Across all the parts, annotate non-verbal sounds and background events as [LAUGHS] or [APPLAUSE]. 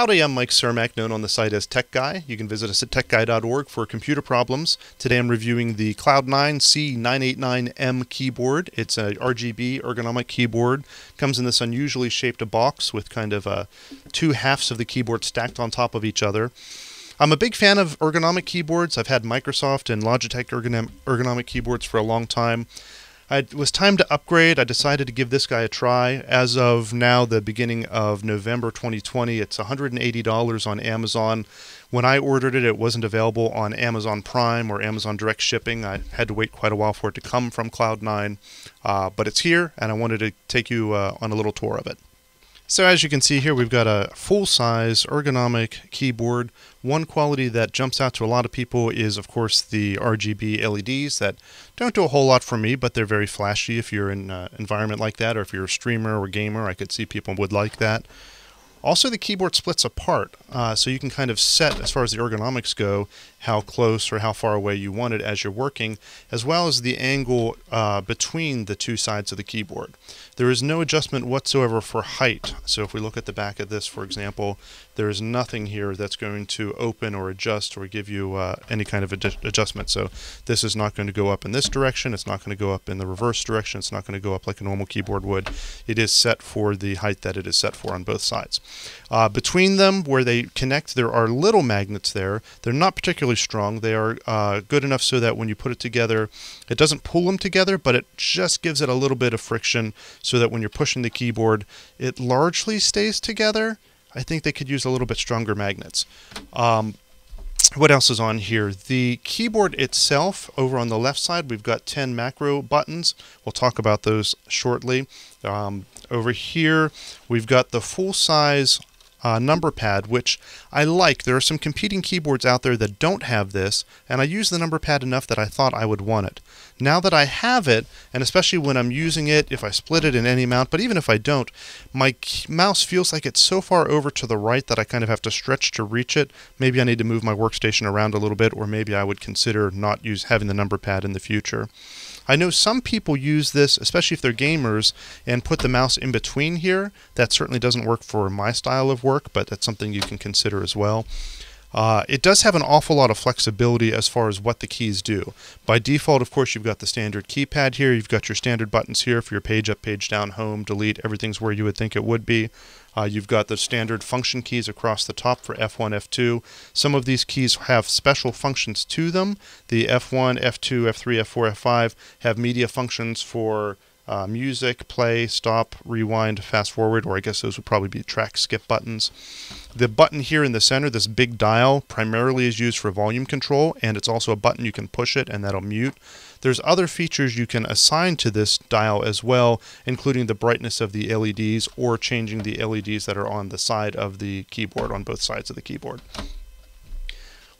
Howdy, I'm Mike Cermak, known on the site as Tech Guy. You can visit us at techguy.org for computer problems. Today I'm reviewing the Cloud9 C989M keyboard. It's a RGB ergonomic keyboard. Comes in this unusually shaped box with kind of uh, two halves of the keyboard stacked on top of each other. I'm a big fan of ergonomic keyboards. I've had Microsoft and Logitech ergonomic keyboards for a long time. It was time to upgrade. I decided to give this guy a try. As of now, the beginning of November 2020, it's $180 on Amazon. When I ordered it, it wasn't available on Amazon Prime or Amazon Direct Shipping. I had to wait quite a while for it to come from Cloud9, uh, but it's here, and I wanted to take you uh, on a little tour of it. So as you can see here, we've got a full-size ergonomic keyboard. One quality that jumps out to a lot of people is, of course, the RGB LEDs that don't do a whole lot for me, but they're very flashy if you're in an environment like that, or if you're a streamer or gamer, I could see people would like that. Also, the keyboard splits apart, uh, so you can kind of set, as far as the ergonomics go, how close or how far away you want it as you're working, as well as the angle uh, between the two sides of the keyboard. There is no adjustment whatsoever for height. So if we look at the back of this, for example, there is nothing here that's going to open or adjust or give you uh, any kind of ad adjustment. So this is not going to go up in this direction. It's not going to go up in the reverse direction. It's not going to go up like a normal keyboard would. It is set for the height that it is set for on both sides. Uh, between them, where they connect, there are little magnets there. They're not particularly strong. They are uh, good enough so that when you put it together, it doesn't pull them together, but it just gives it a little bit of friction so that when you're pushing the keyboard, it largely stays together. I think they could use a little bit stronger magnets. Um, what else is on here? The keyboard itself, over on the left side, we've got 10 macro buttons. We'll talk about those shortly. Um, over here, we've got the full-size uh, number pad, which I like. There are some competing keyboards out there that don't have this, and I use the number pad enough that I thought I would want it. Now that I have it, and especially when I'm using it, if I split it in any amount, but even if I don't, my mouse feels like it's so far over to the right that I kind of have to stretch to reach it. Maybe I need to move my workstation around a little bit, or maybe I would consider not use having the number pad in the future. I know some people use this, especially if they're gamers, and put the mouse in between here. That certainly doesn't work for my style of work, but that's something you can consider as well. Uh, it does have an awful lot of flexibility as far as what the keys do. By default, of course, you've got the standard keypad here. You've got your standard buttons here for your page up, page down, home, delete. Everything's where you would think it would be. Uh, you've got the standard function keys across the top for F1, F2. Some of these keys have special functions to them. The F1, F2, F3, F4, F5 have media functions for uh, music, play, stop, rewind, fast forward, or I guess those would probably be track skip buttons. The button here in the center, this big dial, primarily is used for volume control, and it's also a button you can push it and that'll mute. There's other features you can assign to this dial as well, including the brightness of the LEDs or changing the LEDs that are on the side of the keyboard, on both sides of the keyboard.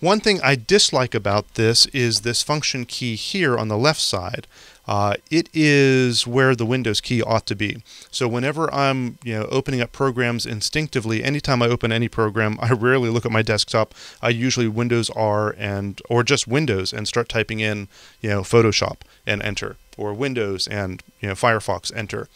One thing I dislike about this is this function key here on the left side. Uh, it is where the Windows key ought to be. So whenever I'm you know opening up programs instinctively, anytime I open any program, I rarely look at my desktop. I usually Windows R and or just Windows and start typing in you know Photoshop and enter or Windows and you know Firefox enter.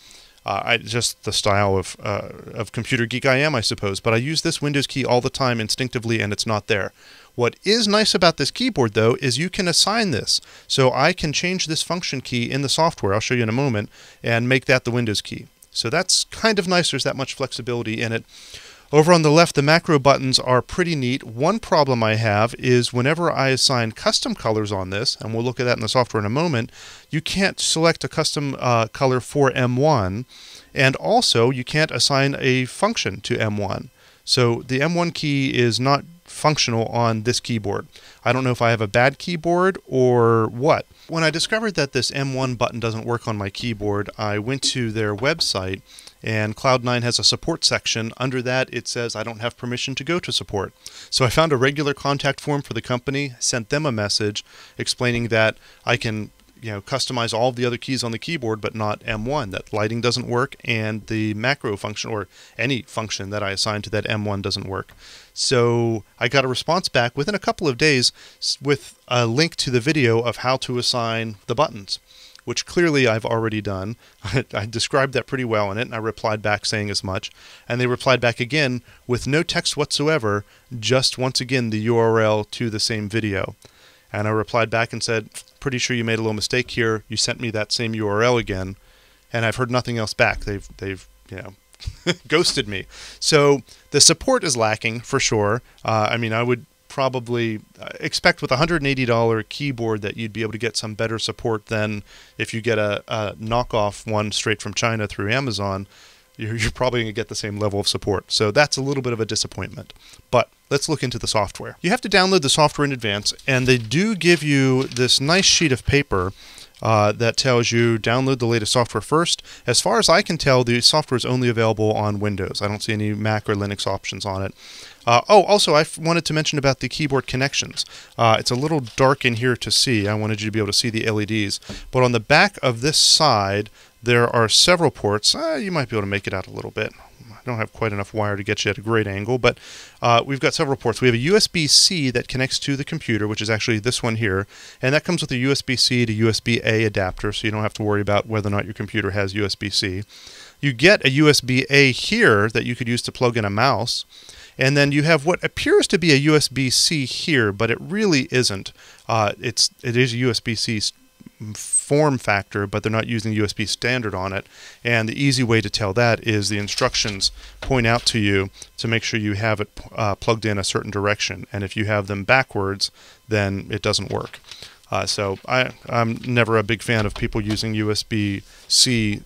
Uh, I just the style of uh, of computer geek I am, I suppose. But I use this Windows key all the time instinctively, and it's not there. What is nice about this keyboard, though, is you can assign this. So I can change this function key in the software. I'll show you in a moment, and make that the Windows key. So that's kind of nice. There's that much flexibility in it. Over on the left, the macro buttons are pretty neat. One problem I have is whenever I assign custom colors on this, and we'll look at that in the software in a moment, you can't select a custom uh, color for M1, and also you can't assign a function to M1. So the M1 key is not functional on this keyboard. I don't know if I have a bad keyboard or what. When I discovered that this M1 button doesn't work on my keyboard, I went to their website and Cloud9 has a support section. Under that, it says I don't have permission to go to support. So I found a regular contact form for the company, sent them a message explaining that I can you know customize all the other keys on the keyboard but not M1 that lighting doesn't work and the macro function or any function that I assign to that M1 doesn't work so I got a response back within a couple of days with a link to the video of how to assign the buttons which clearly I've already done. [LAUGHS] I described that pretty well in it, and I replied back saying as much. And they replied back again with no text whatsoever, just once again the URL to the same video. And I replied back and said, pretty sure you made a little mistake here. You sent me that same URL again, and I've heard nothing else back. They've they've you know [LAUGHS] ghosted me. So the support is lacking for sure. Uh, I mean, I would probably uh, expect with a $180 keyboard that you'd be able to get some better support than if you get a, a knockoff one straight from China through Amazon. You're, you're probably going to get the same level of support. So that's a little bit of a disappointment. But let's look into the software. You have to download the software in advance, and they do give you this nice sheet of paper uh, that tells you download the latest software first. As far as I can tell, the software is only available on Windows. I don't see any Mac or Linux options on it. Uh, oh, also, I wanted to mention about the keyboard connections. Uh, it's a little dark in here to see. I wanted you to be able to see the LEDs. But on the back of this side, there are several ports. Uh, you might be able to make it out a little bit. I don't have quite enough wire to get you at a great angle, but uh, we've got several ports. We have a USB-C that connects to the computer, which is actually this one here, and that comes with a USB-C to USB-A adapter, so you don't have to worry about whether or not your computer has USB-C. You get a USB-A here that you could use to plug in a mouse, and then you have what appears to be a USB-C here, but it really isn't. Uh, it's it is a USB-C form factor, but they're not using USB standard on it. And the easy way to tell that is the instructions point out to you to make sure you have it uh, plugged in a certain direction. And if you have them backwards, then it doesn't work. Uh, so I, I'm never a big fan of people using USB-C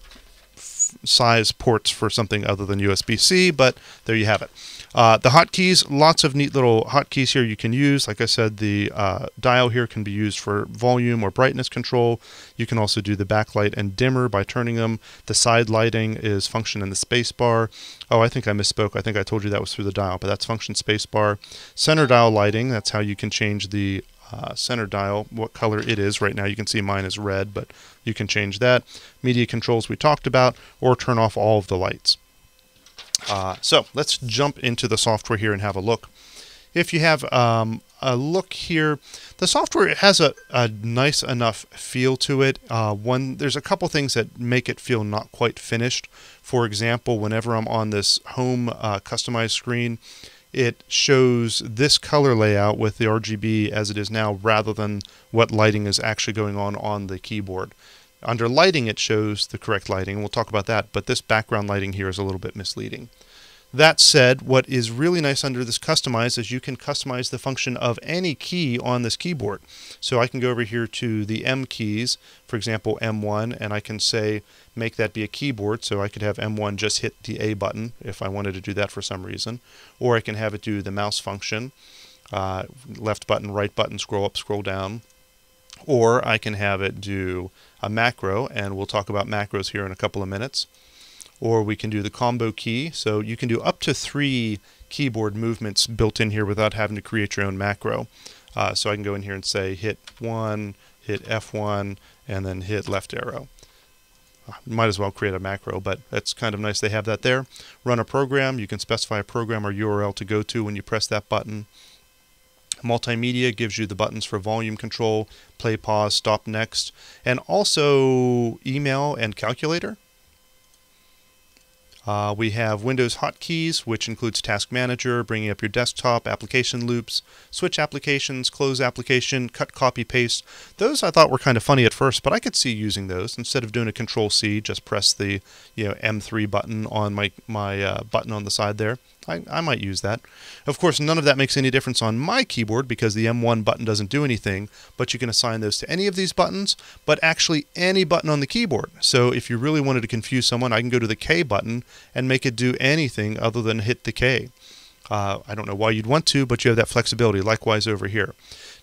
size ports for something other than USB-C, but there you have it. Uh, the hotkeys, lots of neat little hotkeys here you can use. Like I said, the uh, dial here can be used for volume or brightness control. You can also do the backlight and dimmer by turning them. The side lighting is function in the spacebar. Oh, I think I misspoke. I think I told you that was through the dial, but that's function spacebar. Center dial lighting, that's how you can change the uh, center dial, what color it is. Right now you can see mine is red, but you can change that. Media controls we talked about, or turn off all of the lights. Uh, so let's jump into the software here and have a look. If you have um, a look here, the software has a, a nice enough feel to it. Uh, one, there's a couple things that make it feel not quite finished. For example, whenever I'm on this home uh, customized screen, it shows this color layout with the RGB as it is now rather than what lighting is actually going on on the keyboard. Under lighting it shows the correct lighting, we'll talk about that, but this background lighting here is a little bit misleading. That said, what is really nice under this customize is you can customize the function of any key on this keyboard. So I can go over here to the M keys, for example M1, and I can say make that be a keyboard, so I could have M1 just hit the A button if I wanted to do that for some reason. Or I can have it do the mouse function, uh, left button, right button, scroll up, scroll down. Or I can have it do a macro, and we'll talk about macros here in a couple of minutes or we can do the combo key. So you can do up to three keyboard movements built in here without having to create your own macro. Uh, so I can go in here and say hit 1, hit F1, and then hit left arrow. Uh, might as well create a macro, but that's kind of nice they have that there. Run a program. You can specify a program or URL to go to when you press that button. Multimedia gives you the buttons for volume control, play, pause, stop, next, and also email and calculator. Uh, we have Windows hotkeys, which includes Task Manager, bringing up your desktop, application loops, switch applications, close application, cut, copy, paste. Those I thought were kind of funny at first, but I could see using those. Instead of doing a Control C, just press the you know M3 button on my, my uh, button on the side there. I, I might use that. Of course, none of that makes any difference on my keyboard because the M1 button doesn't do anything, but you can assign those to any of these buttons, but actually any button on the keyboard. So if you really wanted to confuse someone, I can go to the K button and make it do anything other than hit the K. Uh, I don't know why you'd want to, but you have that flexibility. Likewise over here.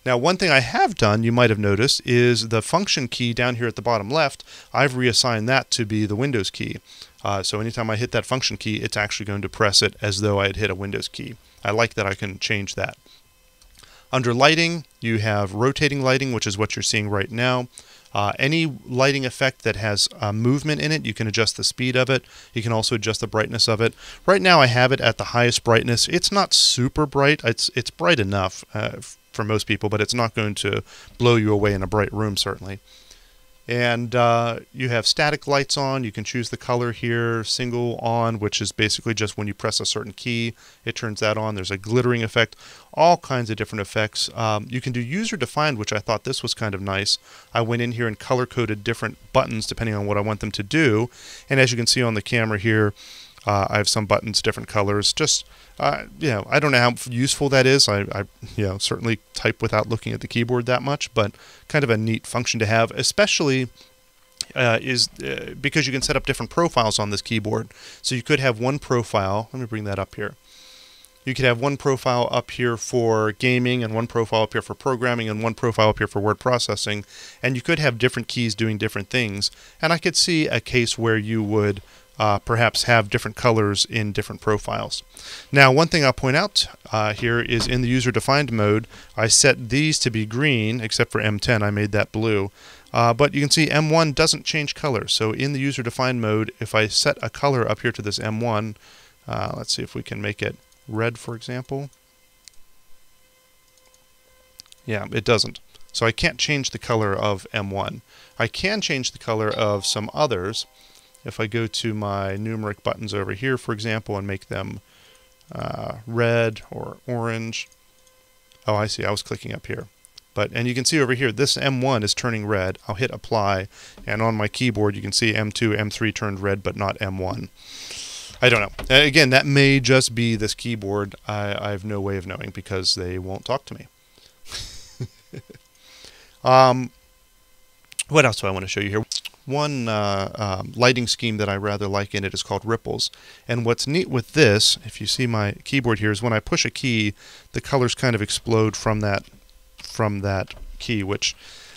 Now, one thing I have done, you might have noticed, is the function key down here at the bottom left, I've reassigned that to be the Windows key. Uh, so anytime I hit that function key, it's actually going to press it as though I had hit a Windows key. I like that I can change that. Under lighting, you have rotating lighting, which is what you're seeing right now. Uh, any lighting effect that has uh, movement in it, you can adjust the speed of it. You can also adjust the brightness of it. Right now I have it at the highest brightness. It's not super bright. It's, it's bright enough uh, for most people, but it's not going to blow you away in a bright room, certainly. And uh, you have static lights on. You can choose the color here, single on, which is basically just when you press a certain key, it turns that on. There's a glittering effect, all kinds of different effects. Um, you can do user defined, which I thought this was kind of nice. I went in here and color coded different buttons depending on what I want them to do. And as you can see on the camera here, uh, I have some buttons, different colors. Just, uh, you know, I don't know how useful that is. I, I, you know, certainly type without looking at the keyboard that much, but kind of a neat function to have, especially uh, is uh, because you can set up different profiles on this keyboard. So you could have one profile. Let me bring that up here. You could have one profile up here for gaming and one profile up here for programming and one profile up here for word processing. And you could have different keys doing different things. And I could see a case where you would uh, perhaps have different colors in different profiles. Now, one thing I'll point out uh, here is in the user-defined mode, I set these to be green, except for M10, I made that blue. Uh, but you can see M1 doesn't change color. So in the user-defined mode, if I set a color up here to this M1, uh, let's see if we can make it red, for example. Yeah, it doesn't. So I can't change the color of M1. I can change the color of some others. If I go to my numeric buttons over here, for example, and make them uh, red or orange. Oh, I see. I was clicking up here. But And you can see over here, this M1 is turning red. I'll hit apply, and on my keyboard you can see M2, M3 turned red, but not M1. I don't know. Again, that may just be this keyboard. I, I have no way of knowing because they won't talk to me. [LAUGHS] um, what else do I want to show you here? One uh, um, lighting scheme that I rather like in it is called ripples. And what's neat with this, if you see my keyboard here, is when I push a key, the colors kind of explode from that from that key, which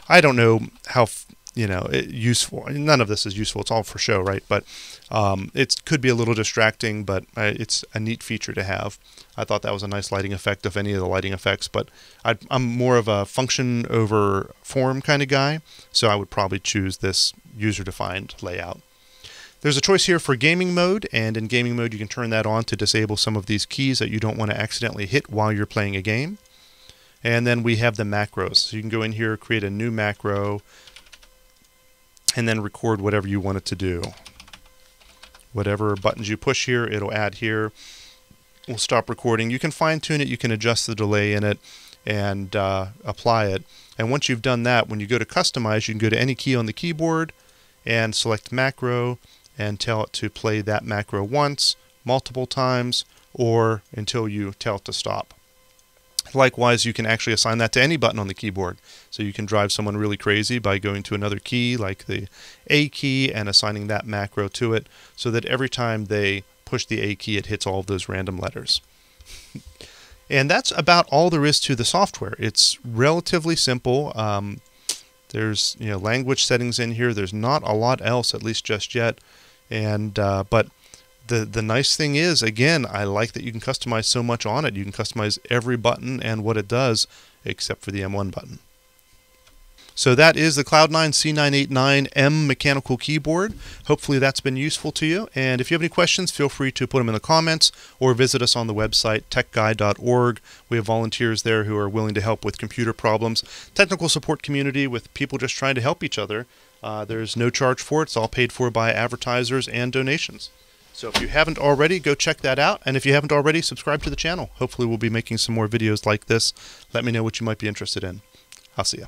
I don't know how you know it, useful. None of this is useful. It's all for show, right? But um, it could be a little distracting, but uh, it's a neat feature to have. I thought that was a nice lighting effect of any of the lighting effects, but i am more of a function over form kind of guy, so I would probably choose this user-defined layout. There's a choice here for gaming mode, and in gaming mode you can turn that on to disable some of these keys that you don't want to accidentally hit while you're playing a game. And then we have the macros. So you can go in here, create a new macro, and then record whatever you want it to do. Whatever buttons you push here, it'll add here. We'll stop recording. You can fine tune it, you can adjust the delay in it, and uh, apply it. And once you've done that, when you go to customize, you can go to any key on the keyboard and select macro and tell it to play that macro once, multiple times, or until you tell it to stop. Likewise, you can actually assign that to any button on the keyboard. So you can drive someone really crazy by going to another key like the A key and assigning that macro to it so that every time they push the A key, it hits all of those random letters. [LAUGHS] and that's about all there is to the software. It's relatively simple. Um, there's you know language settings in here. There's not a lot else, at least just yet. And uh, but the the nice thing is, again, I like that you can customize so much on it. You can customize every button and what it does, except for the M1 button. So that is the Cloud9 C989M mechanical keyboard. Hopefully that's been useful to you. And if you have any questions, feel free to put them in the comments or visit us on the website techguy.org. We have volunteers there who are willing to help with computer problems. Technical support community with people just trying to help each other. Uh, there's no charge for it. It's all paid for by advertisers and donations. So if you haven't already, go check that out. And if you haven't already, subscribe to the channel. Hopefully we'll be making some more videos like this. Let me know what you might be interested in. I'll see you.